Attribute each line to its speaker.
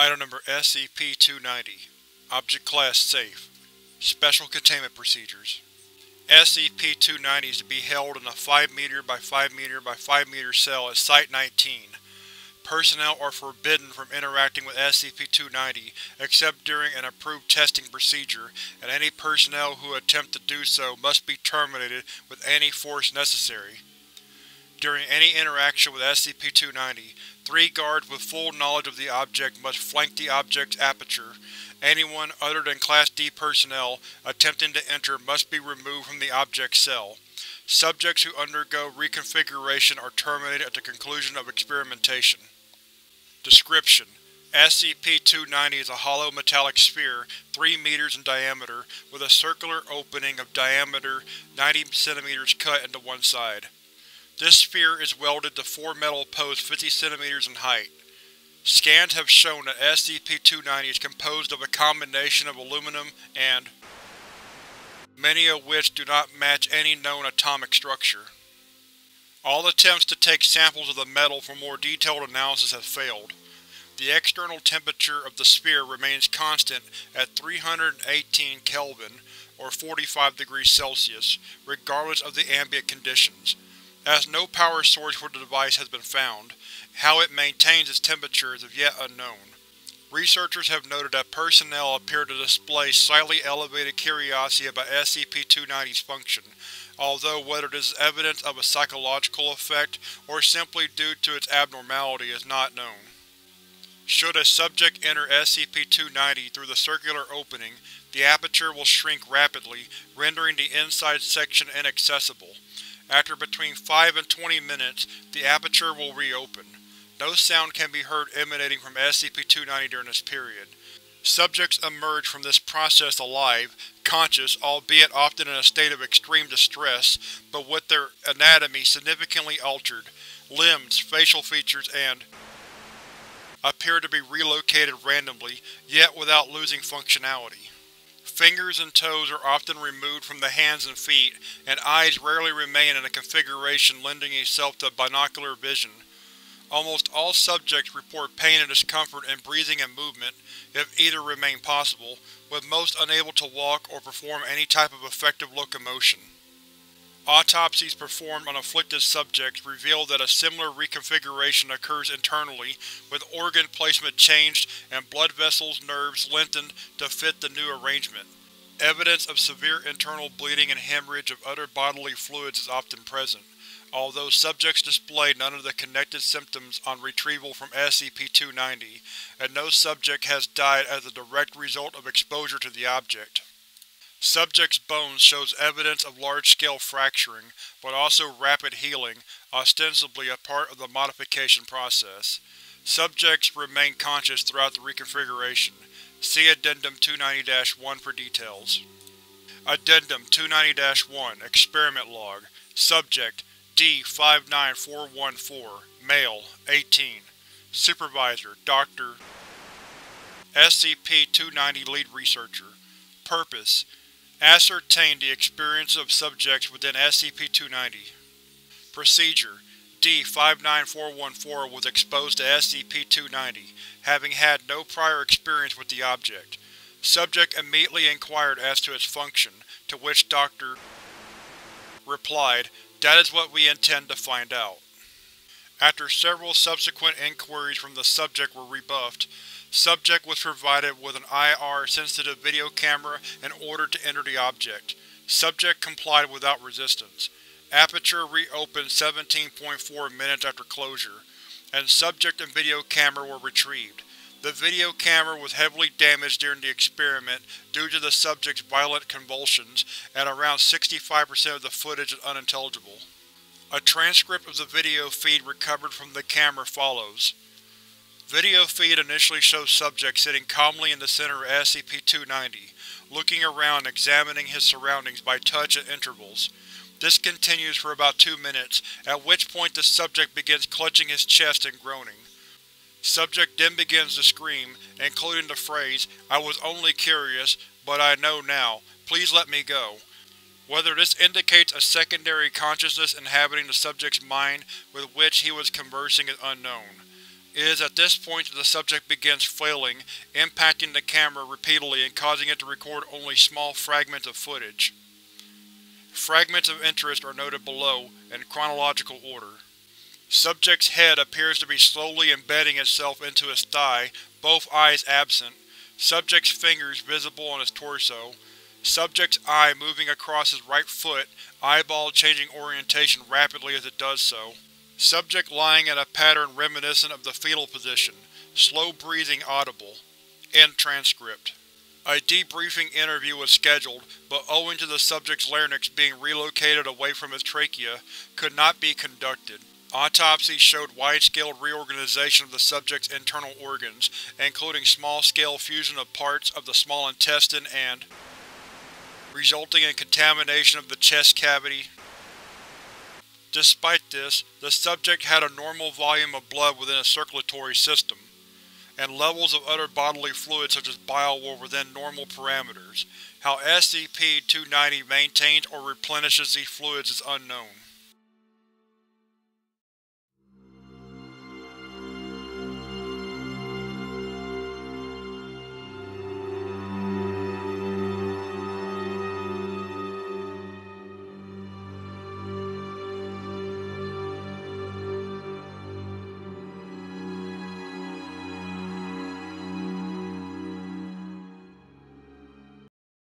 Speaker 1: Item number SCP-290 Object Class Safe Special Containment Procedures SCP-290 is to be held in a 5 m by 5 m by 5 m cell at Site-19. Personnel are forbidden from interacting with SCP-290 except during an approved testing procedure, and any personnel who attempt to do so must be terminated with any force necessary. During any interaction with SCP-290, three guards with full knowledge of the object must flank the object's aperture. Anyone other than Class D personnel attempting to enter must be removed from the object's cell. Subjects who undergo reconfiguration are terminated at the conclusion of experimentation. Description: SCP-290 is a hollow metallic sphere 3 meters in diameter with a circular opening of diameter 90 cm cut into one side. This sphere is welded to four metal posts 50 cm in height. Scans have shown that SCP-290 is composed of a combination of aluminum and many of which do not match any known atomic structure. All attempts to take samples of the metal for more detailed analysis have failed. The external temperature of the sphere remains constant at 318 Kelvin, or 45 degrees Celsius, regardless of the ambient conditions. As no power source for the device has been found, how it maintains its temperature is as yet unknown. Researchers have noted that personnel appear to display slightly elevated curiosity about SCP-290's function, although whether this is evidence of a psychological effect or simply due to its abnormality is not known. Should a subject enter SCP-290 through the circular opening, the aperture will shrink rapidly, rendering the inside section inaccessible. After between 5 and 20 minutes, the aperture will reopen. No sound can be heard emanating from SCP-290 during this period. Subjects emerge from this process alive, conscious, albeit often in a state of extreme distress, but with their anatomy significantly altered. Limbs, facial features, and appear to be relocated randomly, yet without losing functionality. Fingers and toes are often removed from the hands and feet, and eyes rarely remain in a configuration lending itself to binocular vision. Almost all subjects report pain and discomfort in breathing and movement, if either remain possible, with most unable to walk or perform any type of effective locomotion. Autopsies performed on afflicted subjects reveal that a similar reconfiguration occurs internally, with organ placement changed and blood vessels nerves lengthened to fit the new arrangement. Evidence of severe internal bleeding and hemorrhage of other bodily fluids is often present although subjects display none of the connected symptoms on retrieval from SCP-290, and no subject has died as a direct result of exposure to the object. Subject's bones shows evidence of large-scale fracturing, but also rapid healing, ostensibly a part of the modification process. Subjects remain conscious throughout the reconfiguration. See Addendum 290-1 for details. Addendum 290-1 Experiment Log Subject D-59414 Male, 18 Supervisor, Dr. SCP-290 Lead Researcher Purpose: Ascertain the experience of subjects within SCP-290 Procedure: D-59414 was exposed to SCP-290, having had no prior experience with the object. Subject immediately inquired as to its function, to which Dr. replied, that is what we intend to find out. After several subsequent inquiries from the subject were rebuffed, subject was provided with an IR-sensitive video camera and ordered to enter the object. Subject complied without resistance. Aperture reopened 17.4 minutes after closure, and subject and video camera were retrieved. The video camera was heavily damaged during the experiment due to the subject's violent convulsions, and around 65% of the footage is unintelligible. A transcript of the video feed recovered from the camera follows. Video feed initially shows subject sitting calmly in the center of SCP-290, looking around and examining his surroundings by touch at intervals. This continues for about two minutes, at which point the subject begins clutching his chest and groaning. Subject then begins to scream, including the phrase, I was only curious, but I know now, please let me go. Whether this indicates a secondary consciousness inhabiting the subject's mind with which he was conversing is unknown. It is at this point that the subject begins flailing, impacting the camera repeatedly and causing it to record only small fragments of footage. Fragments of interest are noted below, in chronological order. Subject's head appears to be slowly embedding itself into his thigh, both eyes absent. Subject's fingers visible on his torso. Subject's eye moving across his right foot, eyeball changing orientation rapidly as it does so. Subject lying in a pattern reminiscent of the fetal position. Slow breathing audible. End transcript. A debriefing interview was scheduled, but owing to the subject's larynx being relocated away from his trachea, could not be conducted. Autopsy showed wide-scale reorganization of the subject's internal organs, including small-scale fusion of parts of the small intestine and resulting in contamination of the chest cavity, Despite this, the subject had a normal volume of blood within his circulatory system, and levels of other bodily fluids such as bile were within normal parameters. How SCP-290 maintains or replenishes these fluids is unknown.